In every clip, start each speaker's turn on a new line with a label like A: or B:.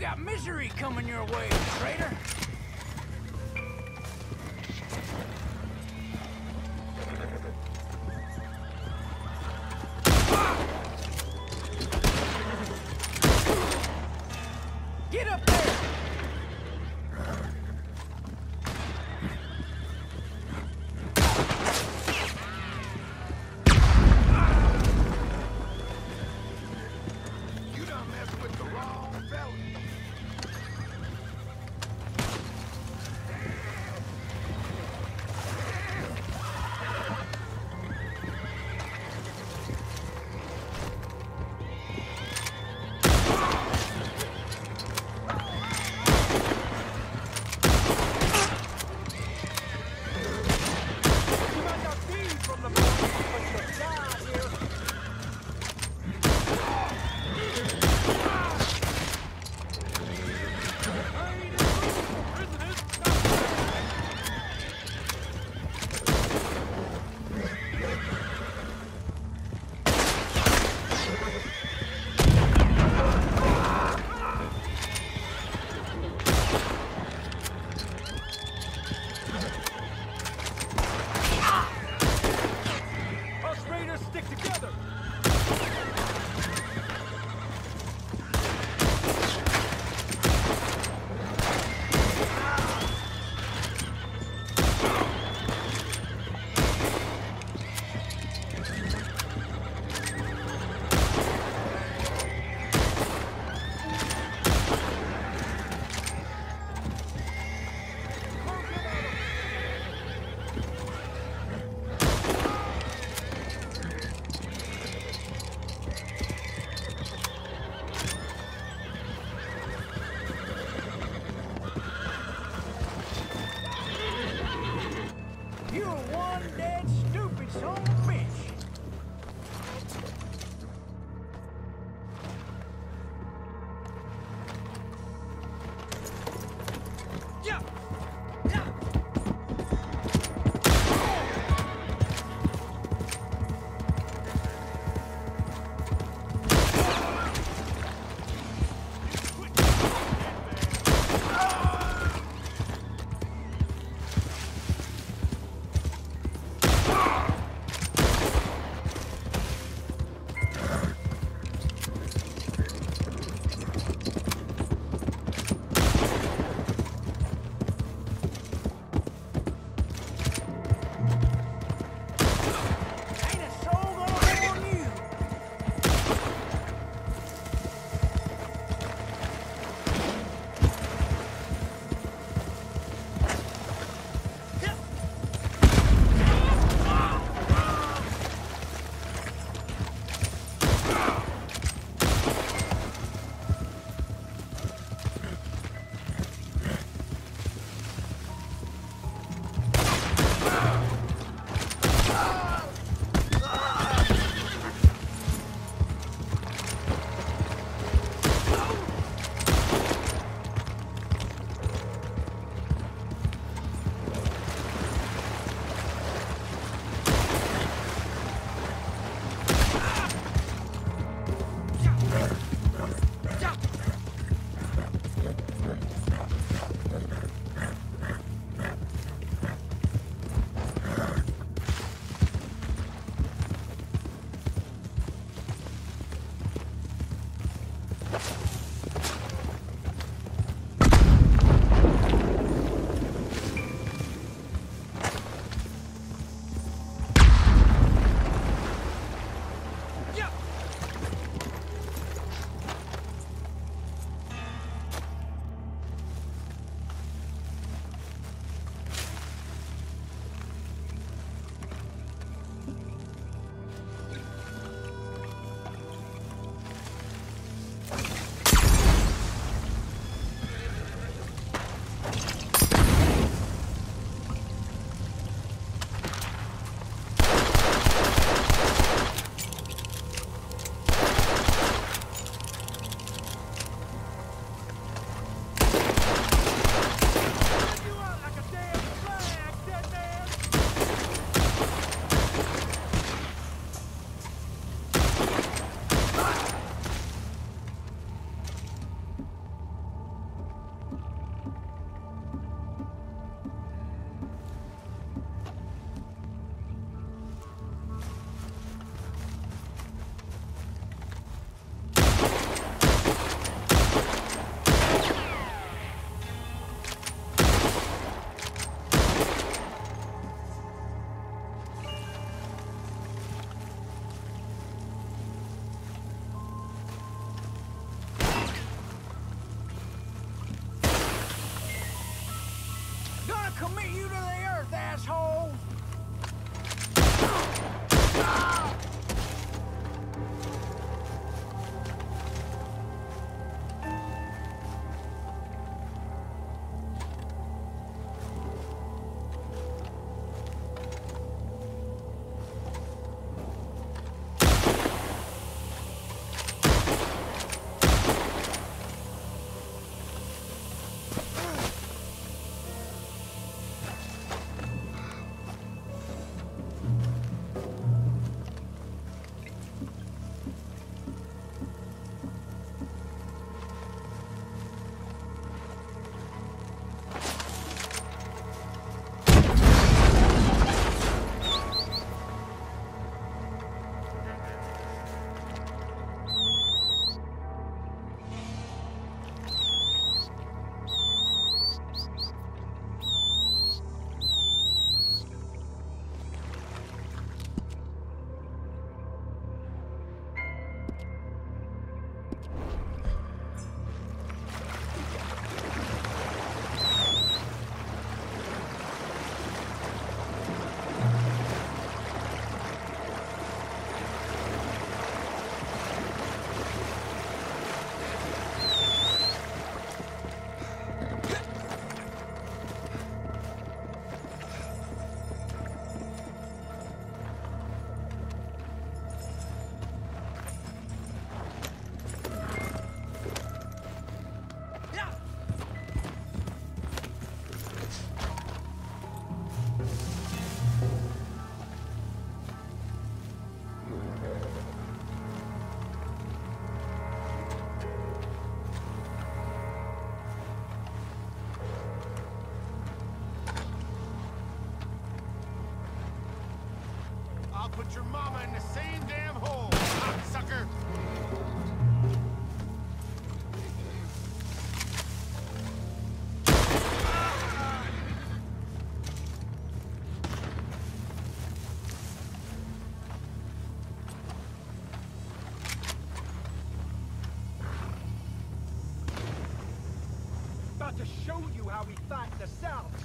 A: got misery coming your way, traitor.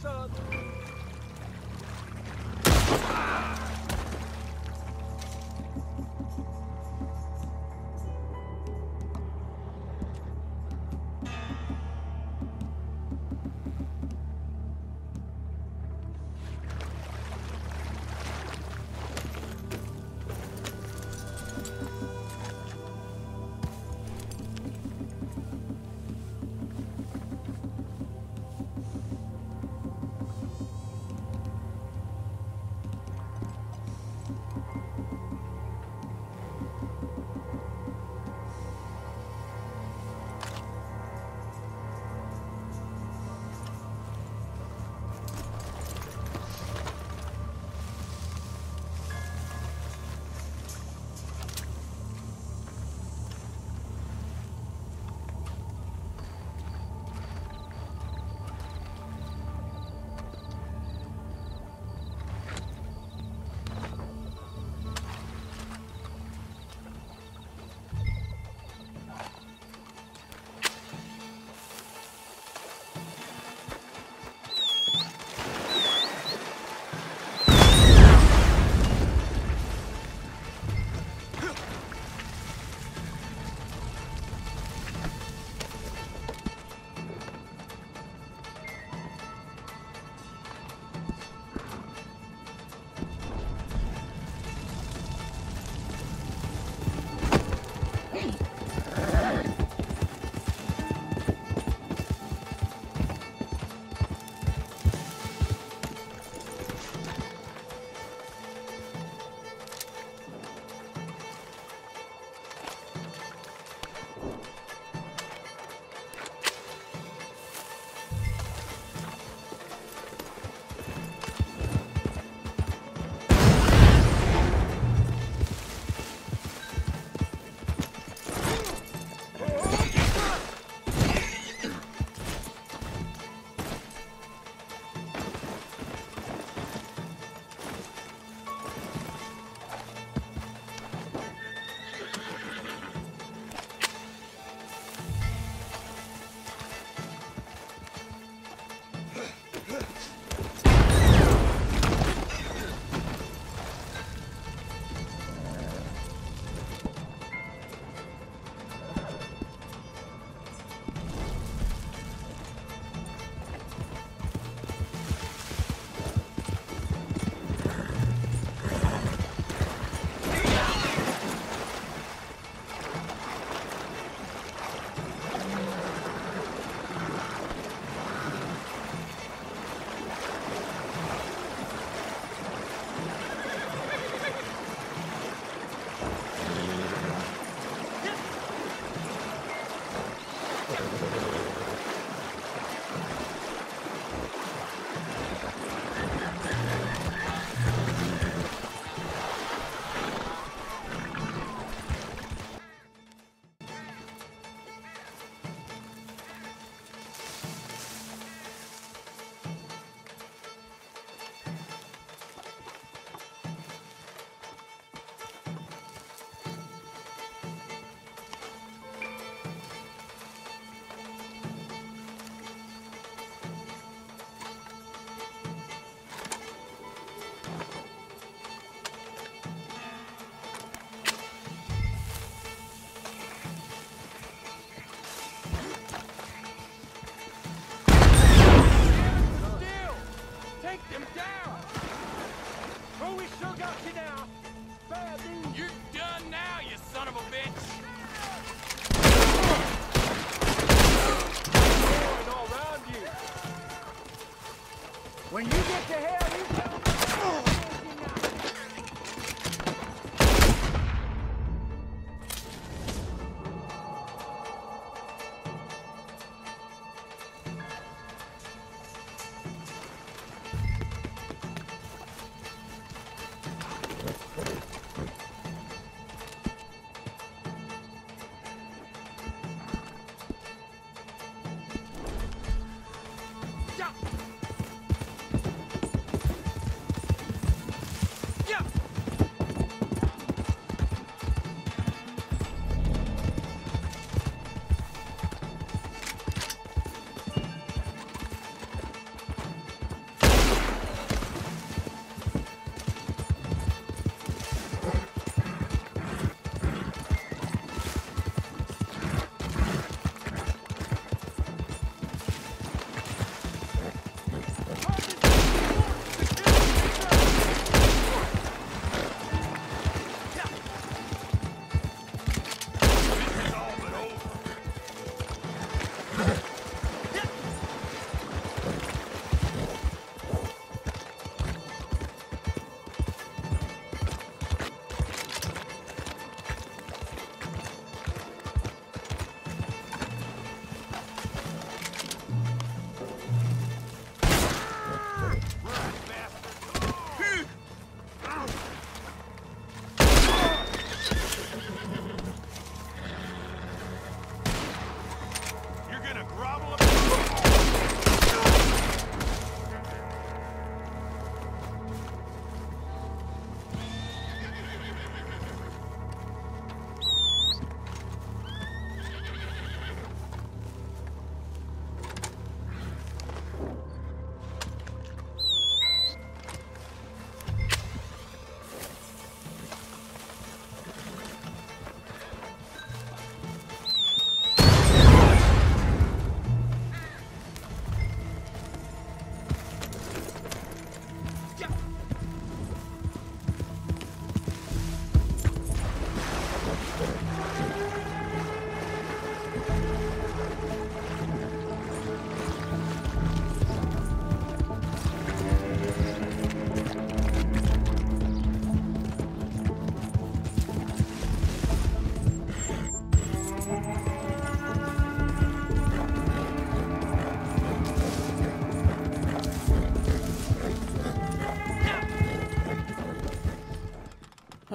A: South,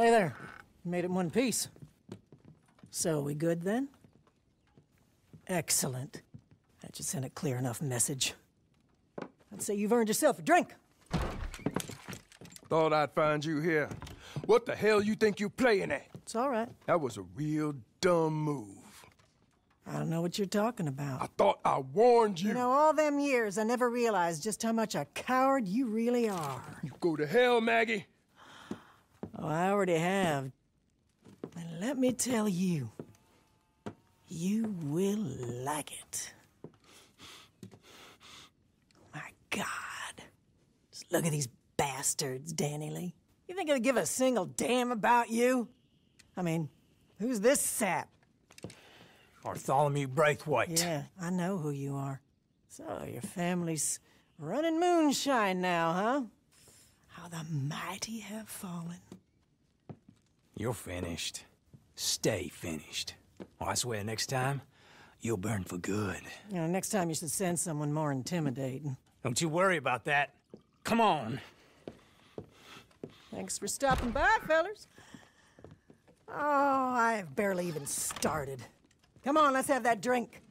B: Hey there. Made it in one piece. So, we good then? Excellent. That should send a clear enough message. I'd say you've earned yourself a drink.
C: Thought I'd find you here. What the hell you think you're playing at?
B: It's all right.
C: That was a real dumb move.
B: I don't know what you're talking about.
C: I thought I warned you.
B: You know, all them years, I never realized just how much a coward you really are.
C: You go to hell, Maggie.
B: Oh, I already have. And let me tell you, you will like it. My God. Just look at these bastards, Danny Lee. You think they'll give a single damn about you? I mean, who's this sap?
A: Bartholomew Braithwaite.
B: Yeah, I know who you are. So, your family's running moonshine now, huh? How the mighty have fallen.
A: You're finished. Stay finished. Oh, I swear next time, you'll burn for good.
B: You know, next time you should send someone more intimidating.
A: Don't you worry about that. Come on.
B: Thanks for stopping by, fellers. Oh, I have barely even started. Come on, let's have that drink.